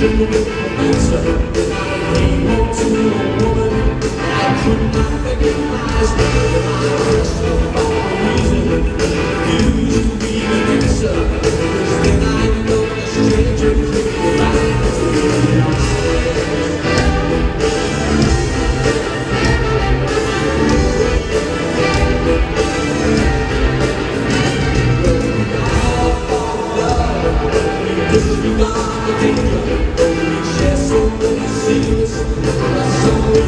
Jim, Jim, Jim,